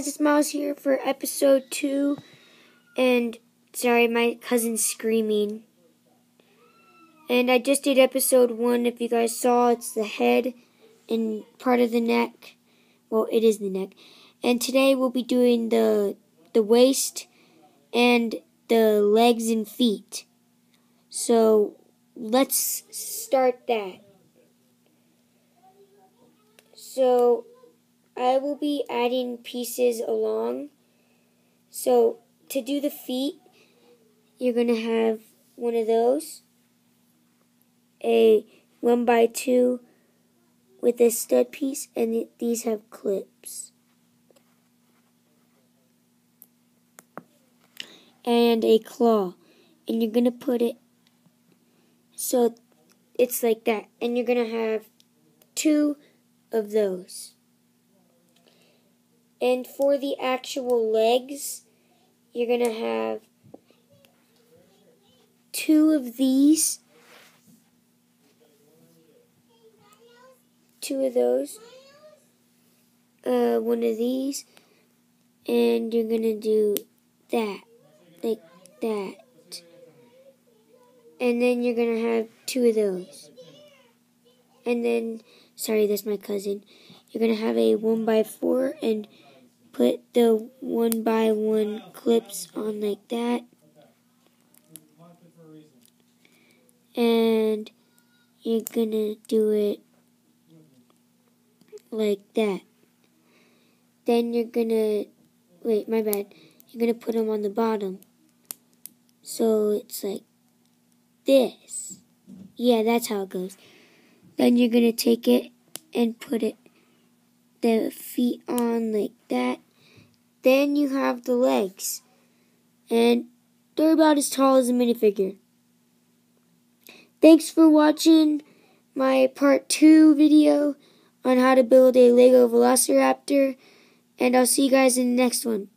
guys, it's Miles here for episode 2. And, sorry, my cousin's screaming. And I just did episode 1. If you guys saw, it's the head and part of the neck. Well, it is the neck. And today we'll be doing the, the waist and the legs and feet. So, let's start that. So, I will be adding pieces along. So to do the feet, you're going to have one of those, a one by two with a stud piece, and these have clips. And a claw. And you're going to put it so it's like that. And you're going to have two of those. And for the actual legs, you're going to have two of these, two of those, uh, one of these, and you're going to do that, like that. And then you're going to have two of those. And then, sorry, that's my cousin. You're going to have a one by four and put the one by one clips on like that. And you're gonna do it like that. Then you're gonna, wait, my bad. You're gonna put them on the bottom. So it's like this. Yeah, that's how it goes. Then you're gonna take it and put it the feet on like that. Then you have the legs. And they're about as tall as a minifigure. Thanks for watching my part 2 video on how to build a Lego Velociraptor. And I'll see you guys in the next one.